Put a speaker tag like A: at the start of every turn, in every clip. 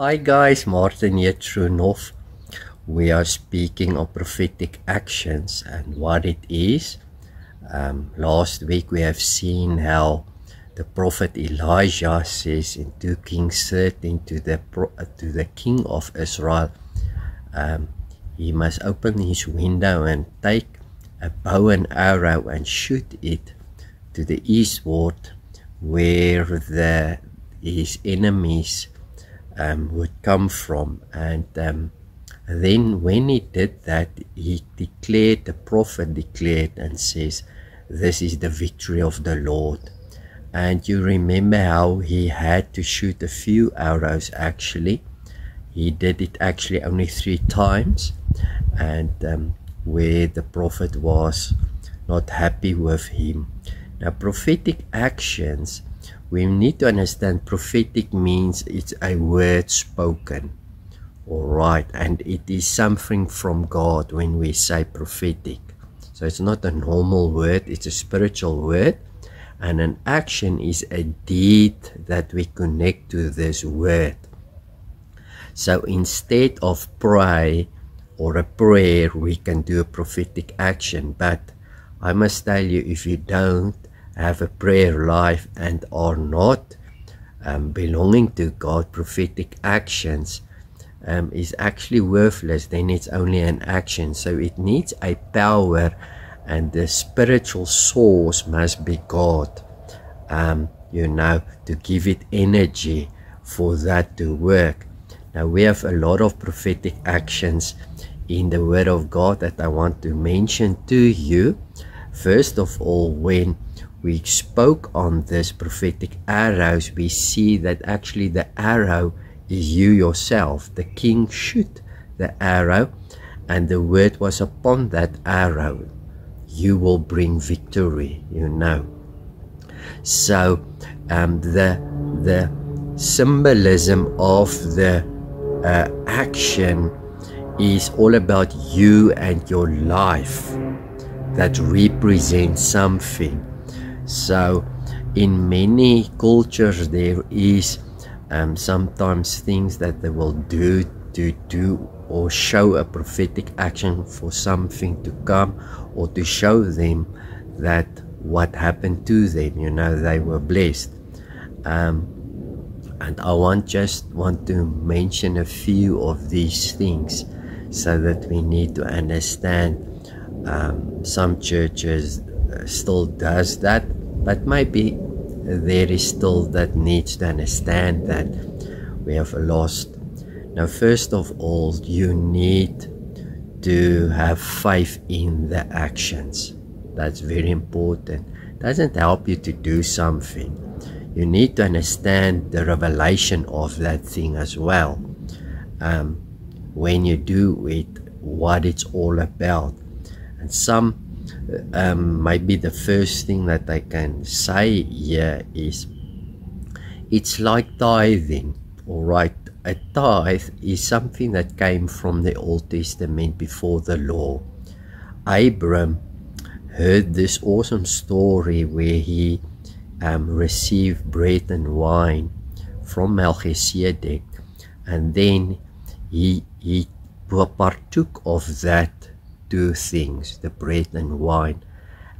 A: Hi guys, Martin North. We are speaking of prophetic actions and what it is. Um, last week we have seen how the prophet Elijah says in 2 Kings 13 to the to the king of Israel, um, he must open his window and take a bow and arrow and shoot it to the eastward where the his enemies um, would come from. And um, then when he did that, he declared, the prophet declared and says, This is the victory of the Lord. And you remember how he had to shoot a few arrows actually. He did it actually only three times. And um, where the prophet was not happy with him. Now, prophetic actions we need to understand prophetic means it's a word spoken. All right and it is something from god when we say prophetic. So it's not a normal word it's a spiritual word and an action is a deed that we connect to this word. So instead of pray or a prayer we can do a prophetic action but i must tell you if you don't have a prayer life and are not um, belonging to God, prophetic actions um, is actually worthless, then it's only an action. So it needs a power, and the spiritual source must be God, um, you know, to give it energy for that to work. Now, we have a lot of prophetic actions in the Word of God that I want to mention to you. First of all, when we spoke on this prophetic arrows, we see that actually the arrow is you yourself. The king shoot the arrow, and the word was upon that arrow. You will bring victory, you know. So um, the the symbolism of the uh, action is all about you and your life that represents something so, in many cultures, there is um, sometimes things that they will do to do or show a prophetic action for something to come or to show them that what happened to them, you know, they were blessed. Um, and I want just want to mention a few of these things so that we need to understand um, some churches uh, still does that but maybe there is still that needs to understand that we have lost. Now, first of all, you need to have faith in the actions. That's very important. Doesn't help you to do something. You need to understand the revelation of that thing as well. Um, when you do it, what it's all about. And some um, maybe the first thing that I can say here is it's like tithing, all right? A tithe is something that came from the Old Testament before the law. Abram heard this awesome story where he um, received bread and wine from Melchizedek, and then he he partook of that two things the bread and wine.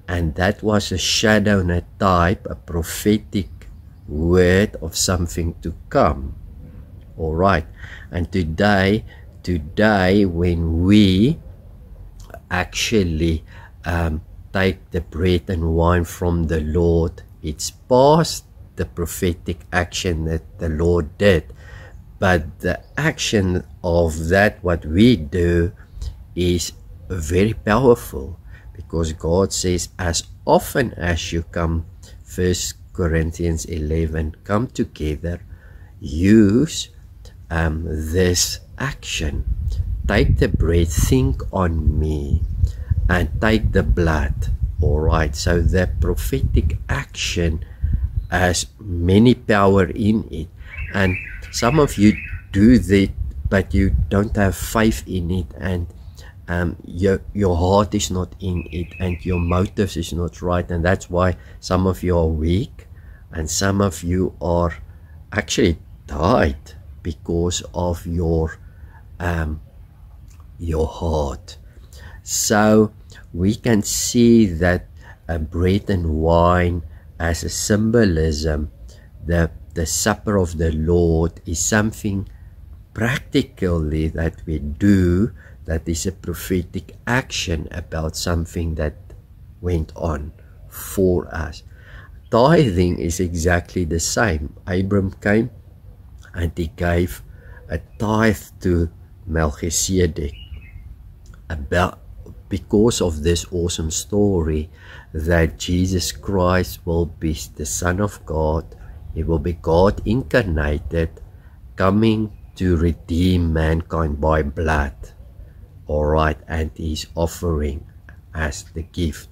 A: And that was a shadow and a type, a prophetic word of something to come. All right. And today, today, when we actually um, take the bread and wine from the Lord, it's past the prophetic action that the Lord did. But the action of that, what we do, is very powerful because God says, as often as you come, First Corinthians 11, come together, use um, this action. Take the bread, think on me, and take the blood. All right, so the prophetic action has many power in it, and some of you do that, but you don't have faith in it, and um, your your heart is not in it and your motives is not right and that's why some of you are weak and some of you are actually died because of your um, your heart. So we can see that uh, bread and wine as a symbolism, the the supper of the Lord is something practically that we do that is a prophetic action about something that went on for us. Tithing is exactly the same. Abram came and he gave a tithe to Melchizedek about because of this awesome story that Jesus Christ will be the Son of God, He will be God incarnated, coming to redeem mankind by blood. Alright, and He's offering as the gift.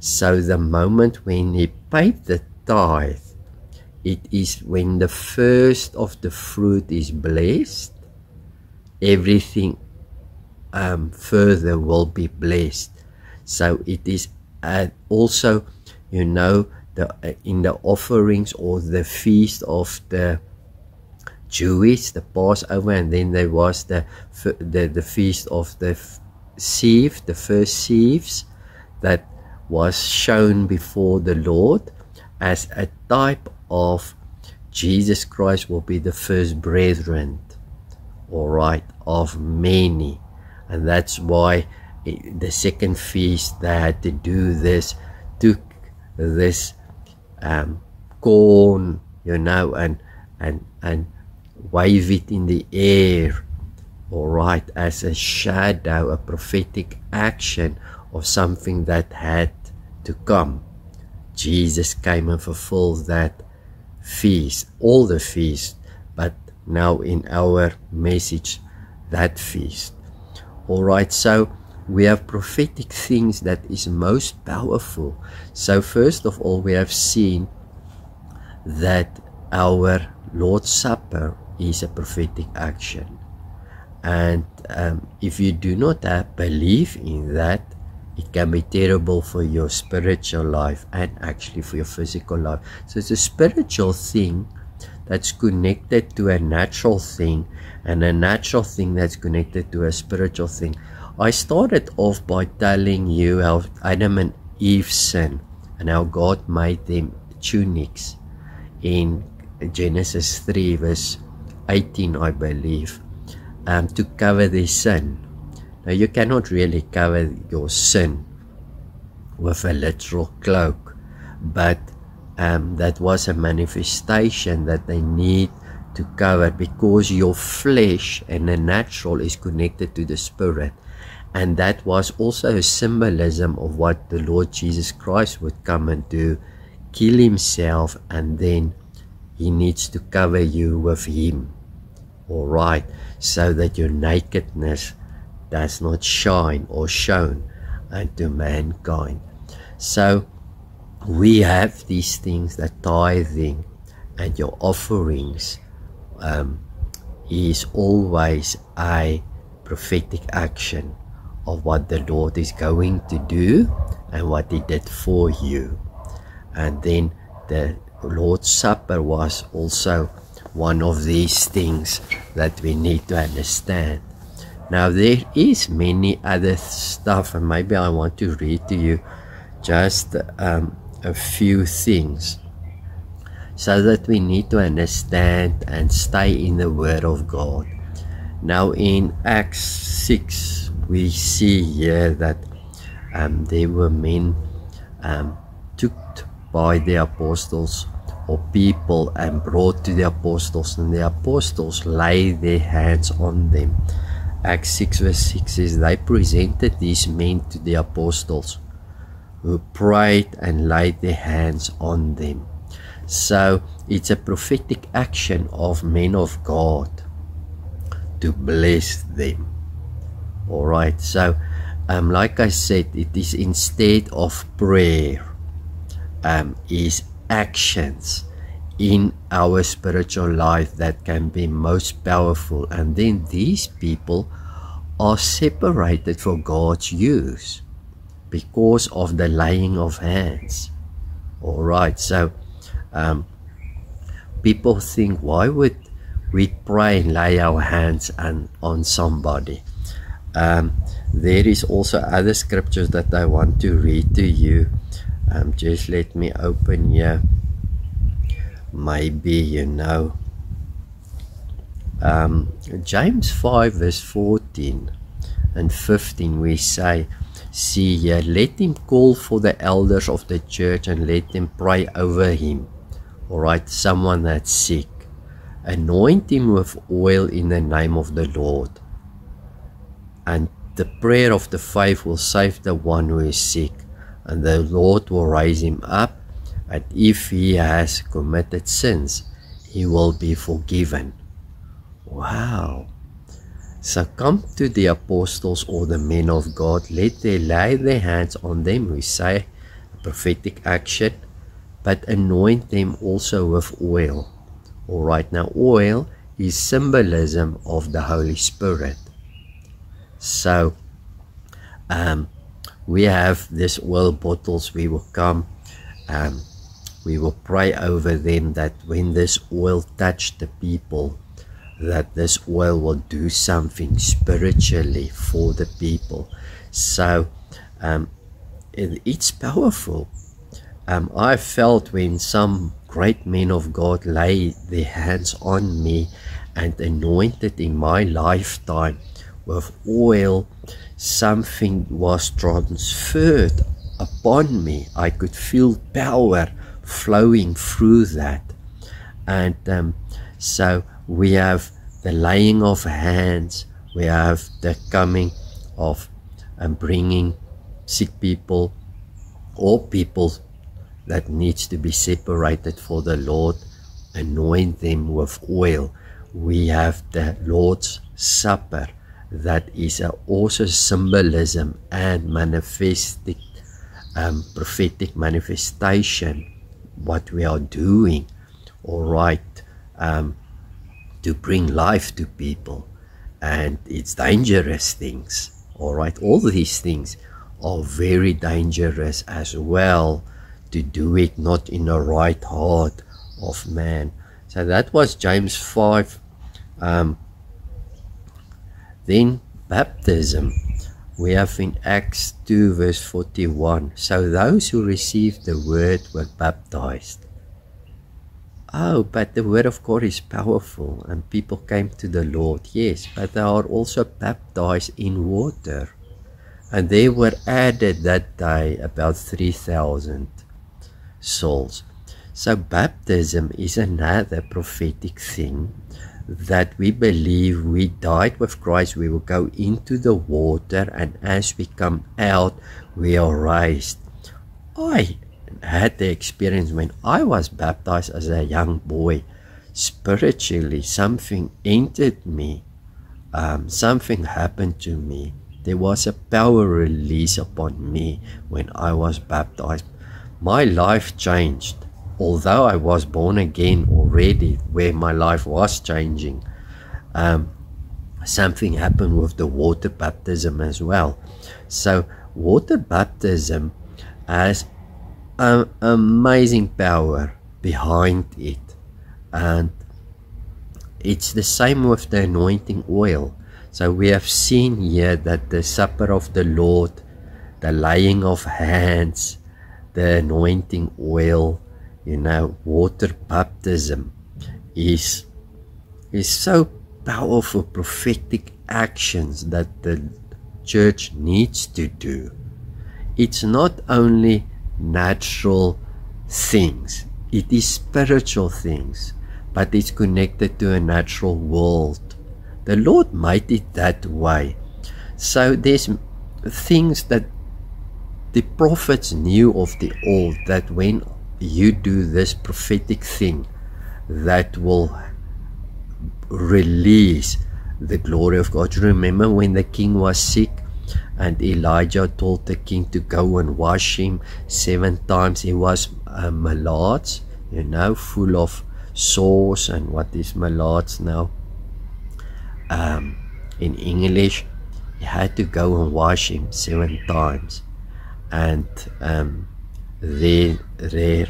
A: So the moment when He paid the tithe, it is when the first of the fruit is blessed, everything um, further will be blessed. So it is uh, also, you know, the uh, in the offerings or the feast of the Jewish, the Passover, and then there was the the, the feast of the sieve, the first sieves that was shown before the Lord as a type of Jesus Christ will be the first brethren, all right, of many. And that's why the second feast they had to do this took this um, corn you know and and and wave it in the air. All right as a shadow a prophetic action of something that had to come. Jesus came and fulfilled that feast all the feast but now in our message that feast. All right so we have prophetic things that is most powerful. So first of all we have seen that our lord's supper is a prophetic action and um, if you do not have belief in that it can be terrible for your spiritual life and actually for your physical life so it's a spiritual thing that's connected to a natural thing and a natural thing that's connected to a spiritual thing. I started off by telling you how Adam and Eve sinned and how God made them tunics in Genesis 3 verse 18 I believe um, to cover their sin. Now you cannot really cover your sin with a literal cloak but um, that was a manifestation that they need to cover because your flesh and the natural is connected to the spirit and that was also a symbolism of what the Lord Jesus Christ would come and do kill himself and then he needs to cover you with him. All right so that your nakedness does not shine or shown unto mankind. So we have these things that tithing and your offerings. Um, is always a prophetic action of what the Lord is going to do and what He did for you. And then the Lord's Supper was also one of these things that we need to understand. Now there is many other stuff and maybe I want to read to you just um, a few things so that we need to understand and stay in the Word of God. Now, in Acts 6, we see here that um, there were men um, took by the apostles people and brought to the apostles, and the apostles laid their hands on them. Acts 6, verse 6 says, They presented these men to the apostles who prayed and laid their hands on them. So it's a prophetic action of men of God to bless them. All right. So, um, like I said, it is instead of prayer, um, is actions in our spiritual life that can be most powerful. And then these people are separated for God's use because of the laying of hands. All right. So, um, people think why would we pray and lay our hands on, on somebody. Um, there is also other scriptures that I want to read to you. Um, just let me open here. Maybe you know. Um, James 5 verse 14 and 15 we say, See here, let him call for the elders of the church and let them pray over him. Alright, someone that's sick. Anoint him with oil in the name of the Lord. And the prayer of the faith will save the one who is sick, and the Lord will raise him up. And if he has committed sins, he will be forgiven. Wow. So come to the apostles or the men of God, let them lay their hands on them We say a prophetic action, but anoint them also with oil. Alright, now oil is symbolism of the Holy Spirit. So um, we have this oil bottles, we will come, um, we will pray over them that when this oil touch the people, that this oil will do something spiritually for the people. So um, it, it's powerful. Um, I felt when some great men of God lay their hands on me and anointed in my lifetime with oil, something was transferred upon me. I could feel power flowing through that. And um, so we have the laying of hands, we have the coming of and bringing sick people or people that needs to be separated for the Lord, anoint them with oil. We have the Lord's Supper that is a also symbolism and manifesting um, prophetic manifestation what we are doing all right um, to bring life to people. And it's dangerous things all right? All these things are very dangerous as well to do it not in the right heart of man. So that was james 5 um, then baptism we have in acts 2 verse 41 so those who received the word were baptized Oh, but the word of God is powerful and people came to the Lord. Yes, but they are also baptized in water. And they were added that day about 3,000 souls. So baptism is another prophetic thing that we believe we died with Christ, we will go into the water, and as we come out, we are raised. I had the experience when I was baptized as a young boy. Spiritually, something entered me, um, something happened to me. There was a power release upon me when I was baptized. My life changed. Although I was born again already, where my life was changing, um, something happened with the water baptism as well. So, water baptism has an amazing power behind it and it's the same with the anointing oil so we have seen here that the supper of the lord the laying of hands the anointing oil you know water baptism is is so powerful prophetic actions that the church needs to do it's not only natural things. It is spiritual things, but it's connected to a natural world. The Lord made it that way. So there's things that the prophets knew of the old that when you do this prophetic thing that will release the glory of God. Remember when the king was sick and Elijah told the king to go and wash him seven times. He was a malad, you know, full of sores and what is malads now? Um, in English, he had to go and wash him seven times, and um, there there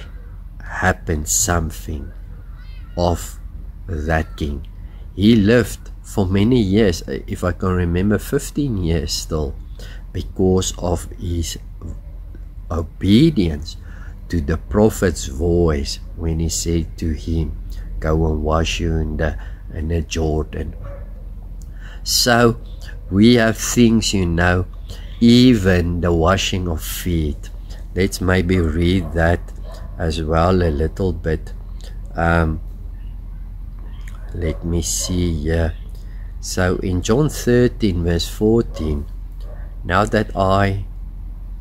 A: happened something of that king. he lived for many years, uh, if I can remember, 15 years still, because of his obedience to the prophet's voice when he said to him, Go and wash you in the, in the Jordan. So we have things, you know, even the washing of feet. Let's maybe read that as well a little bit. Um, let me see here. So in John 13, verse 14, now that I,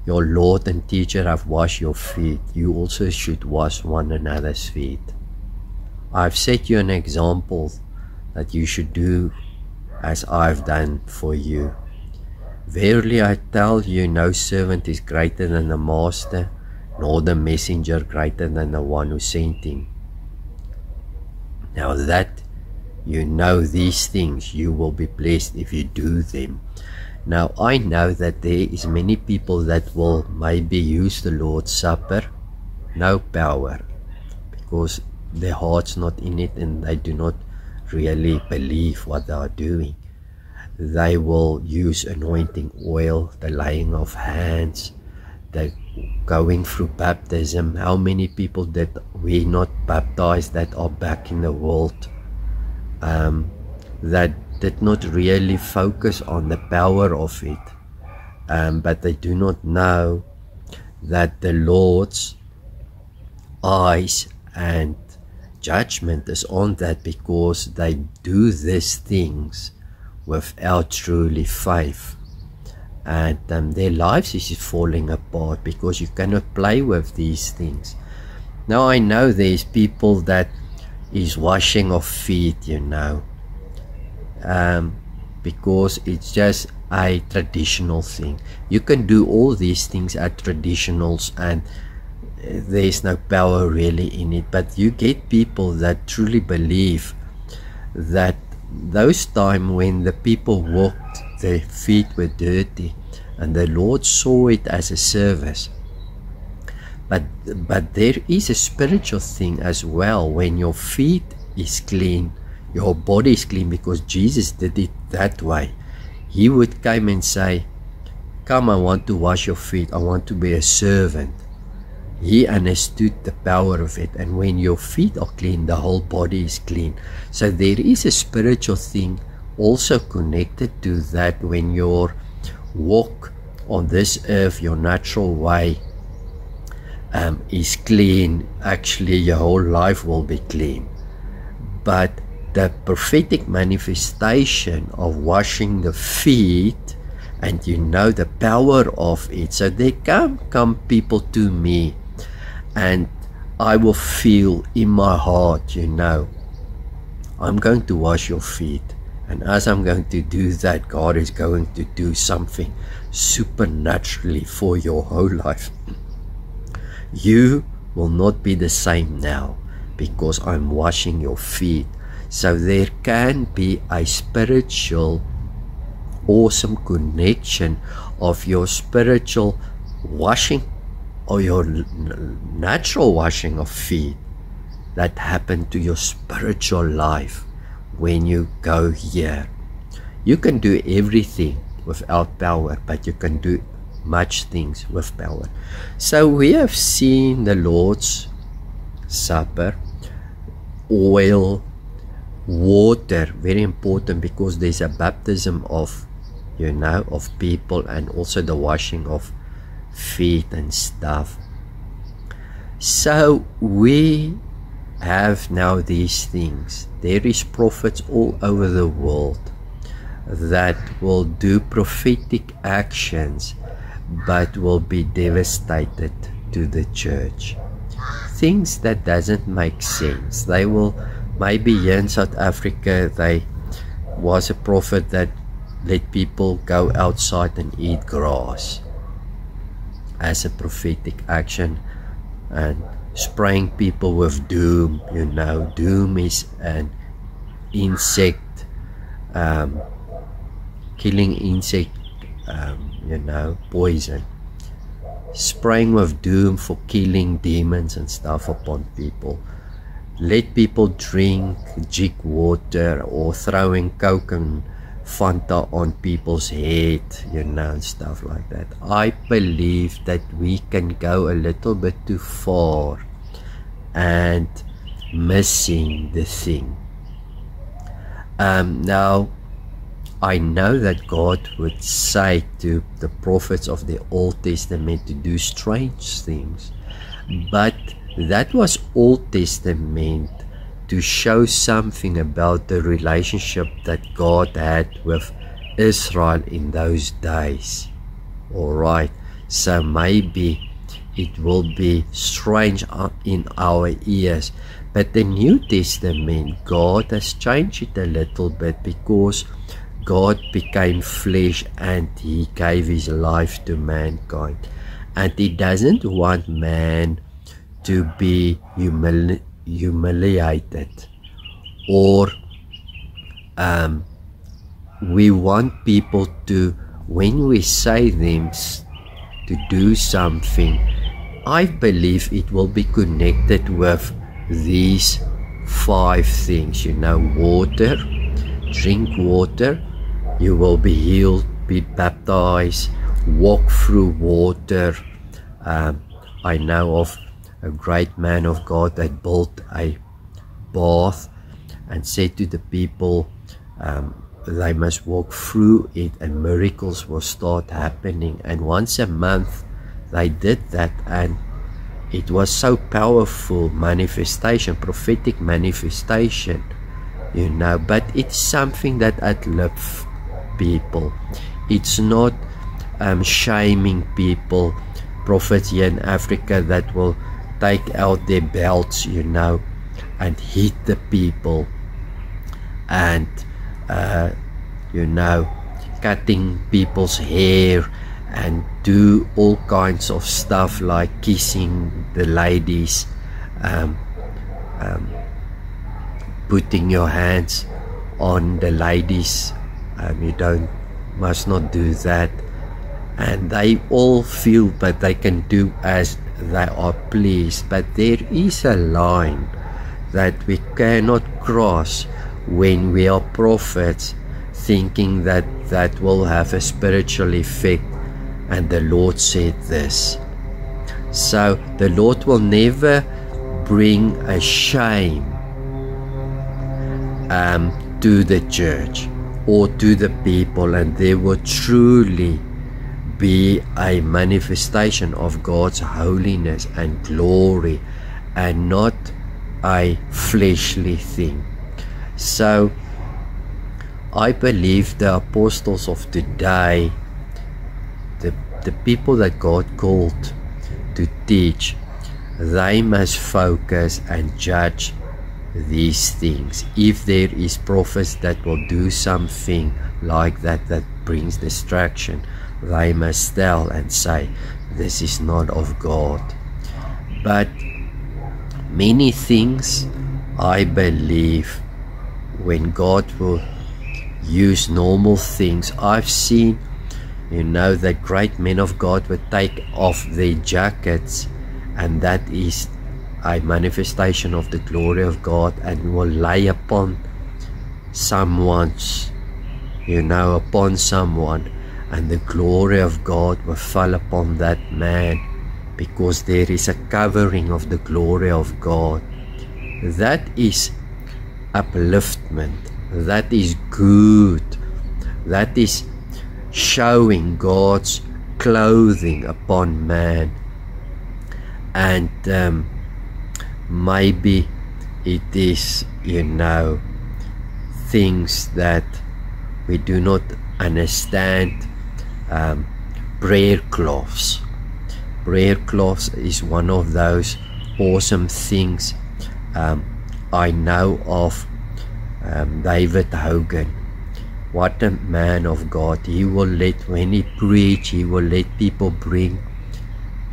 A: your Lord and teacher, have washed your feet, you also should wash one another's feet. I've set you an example that you should do as I've done for you. Verily I tell you, no servant is greater than the master, nor the messenger greater than the one who sent him. Now that you know these things, you will be blessed if you do them. Now I know that there is many people that will maybe use the Lord's Supper, no power, because their heart's not in it and they do not really believe what they are doing. They will use anointing oil, the laying of hands, the going through baptism. How many people that we not baptized that are back in the world um, that did not really focus on the power of it, um, but they do not know that the Lord's eyes and judgment is on that because they do these things without truly faith. And um, their lives is falling apart because you cannot play with these things. Now i know there's people that is washing of feet you know um, because it's just a traditional thing. You can do all these things at traditionals and there's no power really in it but you get people that truly believe that those time when the people walked their feet were dirty and the lord saw it as a service. But but there is a spiritual thing as well. When your feet is clean your body is clean because jesus did it that way. He would come and say come i want to wash your feet. I want to be a servant he understood the power of it and when your feet are clean the whole body is clean. So there is a spiritual thing also connected to that when your walk on this earth your natural way um, is clean actually your whole life will be clean. But the prophetic manifestation of washing the feet and you know the power of it. So there come come people to me and I will feel in my heart, you know, I'm going to wash your feet. And as I'm going to do that, God is going to do something supernaturally for your whole life. You will not be the same now because I'm washing your feet. So there can be a spiritual, awesome connection of your spiritual washing or your natural washing of feet that happen to your spiritual life when you go here. You can do everything without power, but you can do much things with power. So we have seen the Lord's Supper, oil, water, very important because there's a baptism of, you know, of people and also the washing of feet and stuff. So we have now these things. There is prophets all over the world that will do prophetic actions but will be devastated to the church. Things that doesn't make sense. They will maybe here in South Africa they was a prophet that let people go outside and eat grass as a prophetic action and spraying people with doom you know. Doom is an insect um, killing insect um, you know poison. Spraying with doom for killing demons and stuff upon people. Let people drink Jik water or throwing coke and Fanta on people's head, you know, and stuff like that. I believe that we can go a little bit too far and missing the thing. Um, now, I know that God would say to the prophets of the Old Testament to do strange things, but that was Old Testament to show something about the relationship that God had with Israel in those days. Alright, so maybe it will be strange in our ears. But the New Testament, God has changed it a little bit because God became flesh and He gave His life to mankind. And He doesn't want man to be humiliated humiliated. Or um, we want people to when we say them to do something i believe it will be connected with these five things you know water drink water you will be healed be baptized walk through water um, i know of a great man of God that built a bath and said to the people um, they must walk through it and miracles will start happening. And once a month they did that and it was so powerful manifestation prophetic manifestation you know. But it's something that uplifts people. It's not um, shaming people. Prophets here in Africa that will take out their belts, you know, and hit the people and, uh, you know, cutting people's hair and do all kinds of stuff like kissing the ladies, um, um, putting your hands on the ladies. Um, you don't, must not do that. And they all feel that they can do as they are pleased, but there is a line that we cannot cross when we are prophets thinking that that will have a spiritual effect. And the Lord said this. So the Lord will never bring a shame um, to the church or to the people and they will truly be a manifestation of God's holiness and glory and not a fleshly thing. So I believe the apostles of today, the, the people that God called to teach, they must focus and judge these things. If there is prophets that will do something like that that brings distraction, they must tell and say, This is not of God. But many things I believe when God will use normal things. I've seen, you know, that great men of God would take off their jackets, and that is a manifestation of the glory of God and will lay upon someone's, you know, upon someone and the glory of God will fall upon that man because there is a covering of the glory of God. That is upliftment. That is good. That is showing God's clothing upon man. And um, maybe it is, you know, things that we do not understand um, prayer cloths. Prayer cloths is one of those awesome things um, I know of um, David Hogan. What a man of God. He will let, when he preach, he will let people bring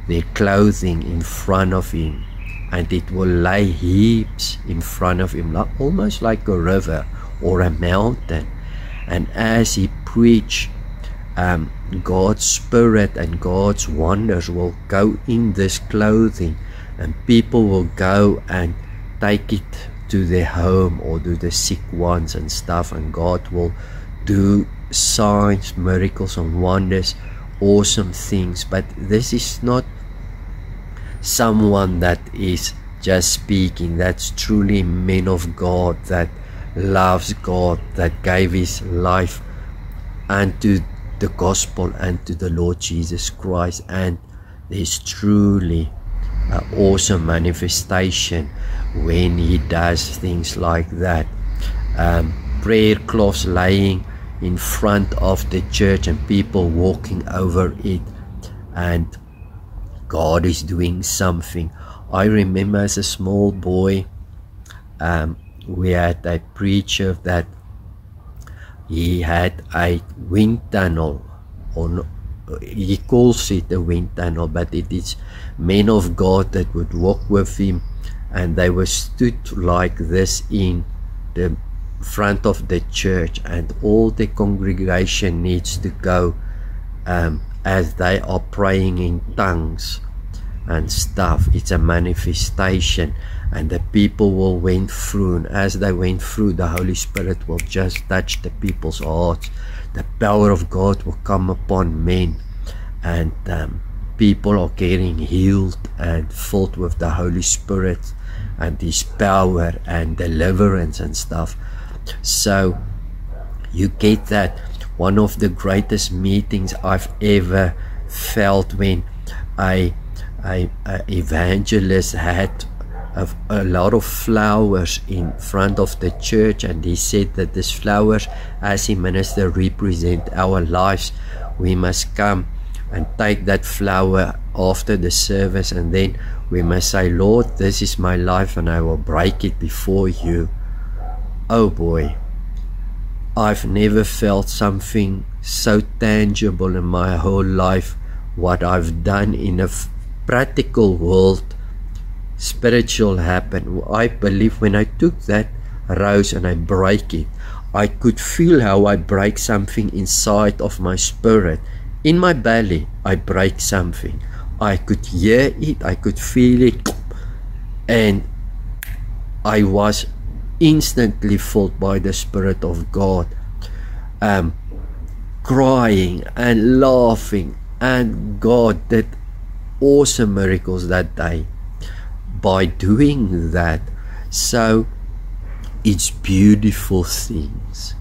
A: their clothing in front of him and it will lay heaps in front of him, like, almost like a river or a mountain. And as he preached, um, God's Spirit and God's wonders will go in this clothing, and people will go and take it to their home or to the sick ones and stuff and God will do signs miracles and wonders awesome things. But this is not someone that is just speaking. That's truly men of God that loves God that gave his life unto the gospel and to the Lord Jesus Christ and there's truly an awesome manifestation when he does things like that. Um, prayer cloths laying in front of the church and people walking over it and God is doing something. I remember as a small boy um, we had a preacher that he had a wind tunnel on he calls it a wind tunnel but it is men of God that would walk with him and they were stood like this in the front of the church and all the congregation needs to go um, as they are praying in tongues and stuff. It's a manifestation and the people will went through. And as they went through the Holy Spirit will just touch the people's hearts. The power of God will come upon men. And um, people are getting healed and filled with the Holy Spirit and his power and deliverance and stuff. So you get that one of the greatest meetings I've ever felt when I a evangelist had a, a, lot of flowers in front of the church and he said that these flowers as a minister represent our lives. We must come and take that flower after the service and then we must say lord this is my life and i will break it before you. Oh boy. I've never felt something so tangible in my whole life what i've done in a practical world spiritual happen i believe when i took that rose and i break it i could feel how i break something inside of my spirit. In my belly i break something. I could hear it i could feel it and i was instantly filled by the spirit of god. Um crying and laughing and god did awesome miracles that day by doing that. So it's beautiful things.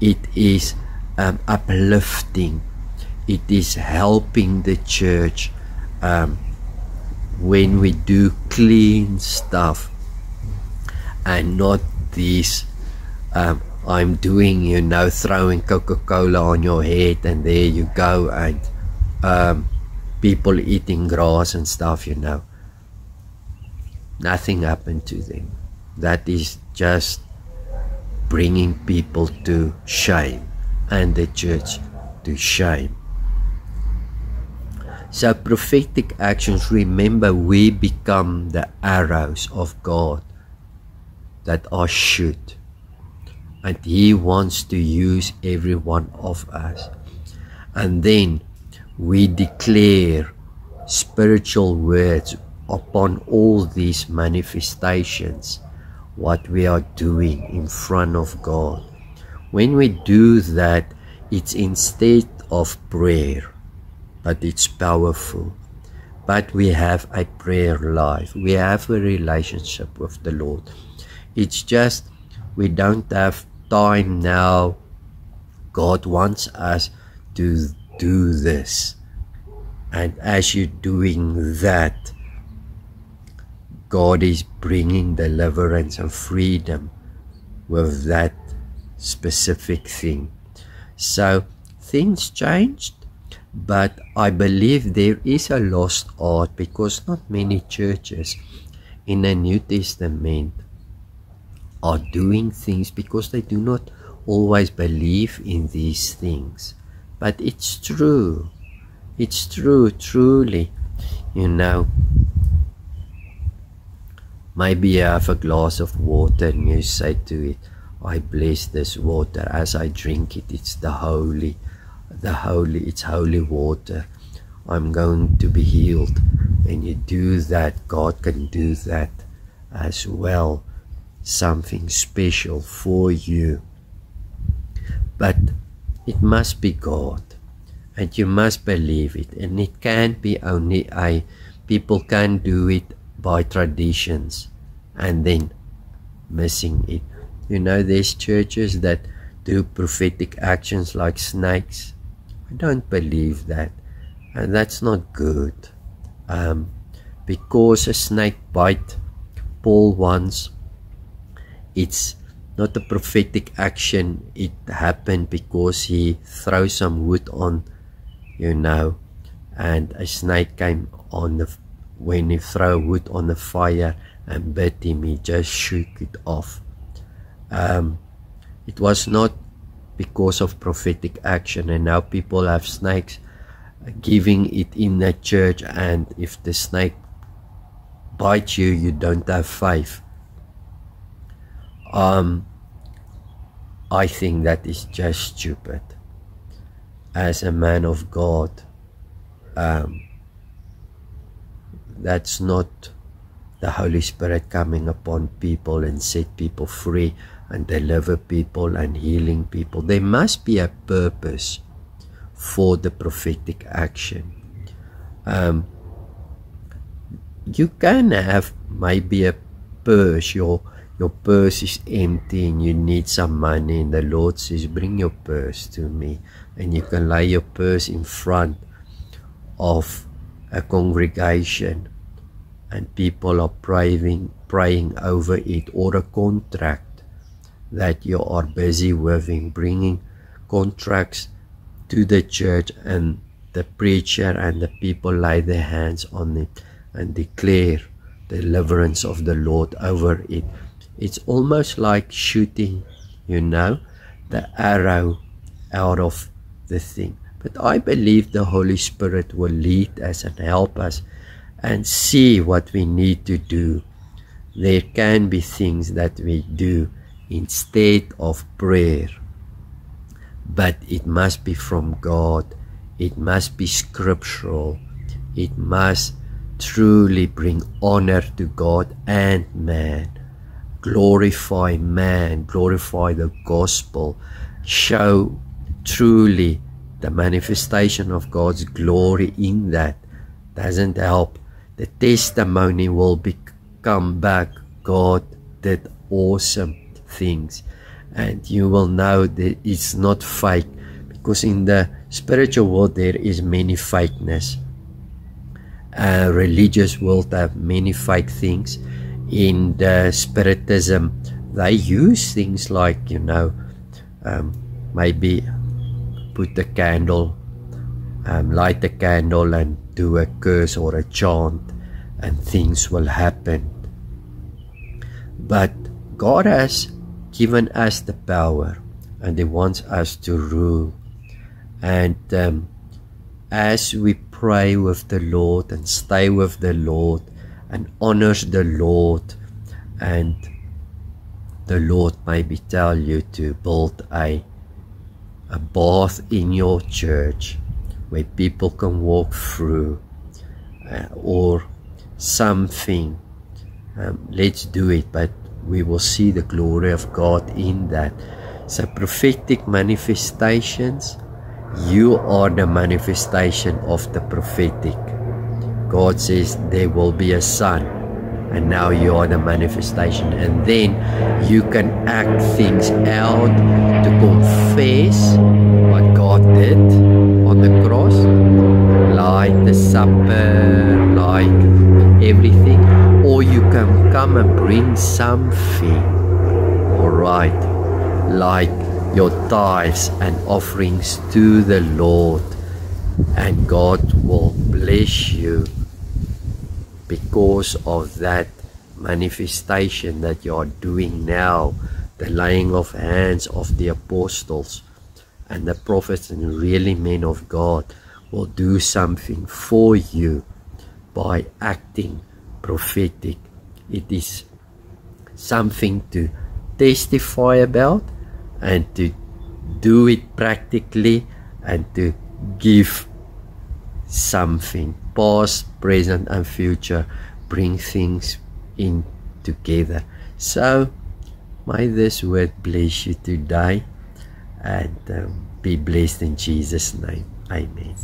A: It is um, uplifting. It is helping the church um, when we do clean stuff and not this um, I'm doing you know throwing Coca-Cola on your head and there you go and um, people eating grass and stuff, you know. Nothing happened to them. That is just bringing people to shame and the church to shame. So, prophetic actions, remember, we become the arrows of God that are shoot. And He wants to use every one of us. And then we declare spiritual words upon all these manifestations, what we are doing in front of God. When we do that, it's instead of prayer, but it's powerful. But we have a prayer life. We have a relationship with the Lord. It's just we don't have time now. God wants us to do this. And as you're doing that, God is bringing deliverance and freedom with that specific thing. So things changed, but I believe there is a lost art because not many churches in the New Testament are doing things because they do not always believe in these things. But it's true. It's true, truly. You know, maybe you have a glass of water and you say to it, I bless this water. As I drink it, it's the holy, the holy, it's holy water. I'm going to be healed. When you do that, God can do that as well something special for you. But it must be God, and you must believe it, and it can't be only I. People can do it by traditions and then missing it. You know, there's churches that do prophetic actions like snakes. I don't believe that, and that's not good. Um, because a snake bite Paul once, it's not a prophetic action. It happened because he threw some wood on, you know, and a snake came on the when he threw wood on the fire and bit him. He just shook it off. Um, it was not because of prophetic action, and now people have snakes giving it in the church, and if the snake bite you, you don't have faith. Um, I think that is just stupid. As a man of God, um, that's not the Holy Spirit coming upon people and set people free and deliver people and healing people. There must be a purpose for the prophetic action. Um, you can have maybe a purse your your purse is empty and you need some money and the lord says bring your purse to me and you can lay your purse in front of a congregation and people are praying praying over it or a contract that you are busy with in bringing contracts to the church and the preacher and the people lay their hands on it and declare deliverance of the Lord over it. It's almost like shooting, you know, the arrow out of the thing. But I believe the Holy Spirit will lead us and help us and see what we need to do. There can be things that we do in state of prayer. But it must be from God. It must be scriptural. It must truly bring honor to God and man. Glorify man, glorify the gospel, show truly the manifestation of God's glory in that. Doesn't help. The testimony will become back. God did awesome things. And you will know that it's not fake because in the spiritual world there is many fakeness uh, religious world have many fake things. In the spiritism, they use things like you know, um, maybe put a candle, um, light a candle, and do a curse or a chant, and things will happen. But God has given us the power, and He wants us to rule. And um, as we pray with the Lord and stay with the Lord and honors the Lord and the Lord maybe tell you to build a a bath in your church where people can walk through uh, or something um, let's do it but we will see the glory of God in that so prophetic manifestations you are the manifestation of the prophetic. God says there will be a son, and now you are the manifestation. And then you can act things out to confess what God did on the cross, like the supper, like everything, or you can come and bring something, all right, like your tithes and offerings to the Lord, and God will bless you because of that manifestation that you are doing now, the laying of hands of the apostles and the prophets and really men of God will do something for you by acting prophetic. It is something to testify about and to do it practically and to give something past present and future bring things in together. So, may this word bless you today and um, be blessed in Jesus' name. Amen.